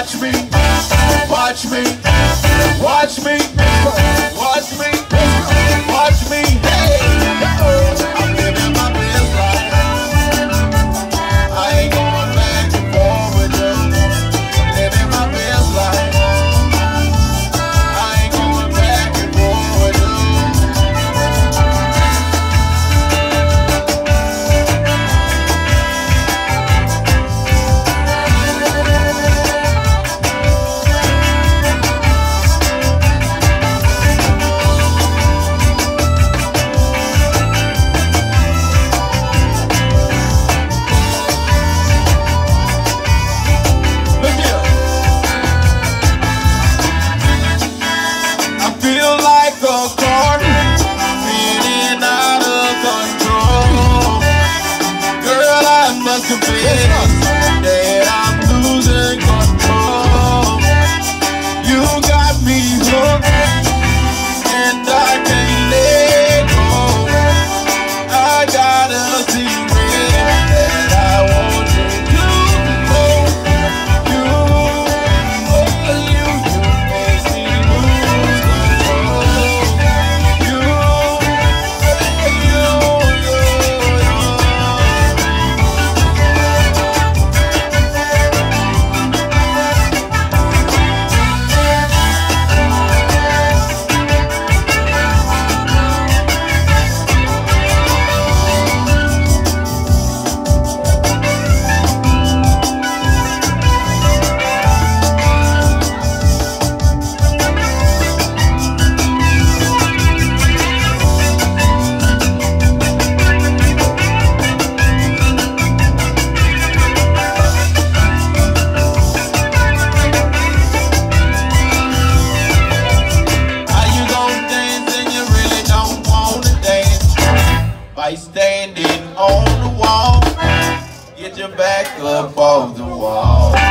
Watch me, watch me, watch me. It's us. your back up off the wall.